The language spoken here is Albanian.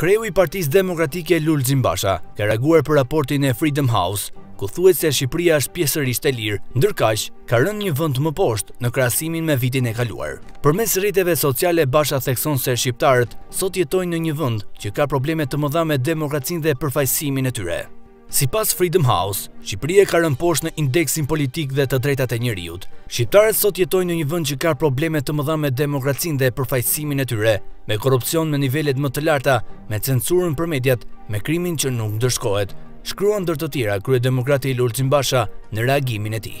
Kreu i Partisë Demokratike Lulzim Basha ka reaguar për raportin e Freedom House, ku thuhet se Shqipëria është pjesërisht e lirë, ndërkaq ka rënë një vend më poshtë në krahasimin me vitin e kaluar. Përmes rrjeteve sociale Basha thekson se shqiptarët sot jetojnë në një vend që ka probleme të mëdha me demokracinë dhe përfaqësimin e tyre. Sipas Freedom House, Shqipëria ka rënë poshtë në indeksin politik dhe të drejtat e njeriut. Shqiptarët sot jetojnë në një vend që ka probleme të mëdha me demokracinë dhe përfaqësimin e tyre, me korrupsion në nivelet më të larta, me censurën për mediat, me krimin që nuk ndëshkohet, shkruan ndër të tjera kryedemokrati Lulzim Basha në reagimin e tij.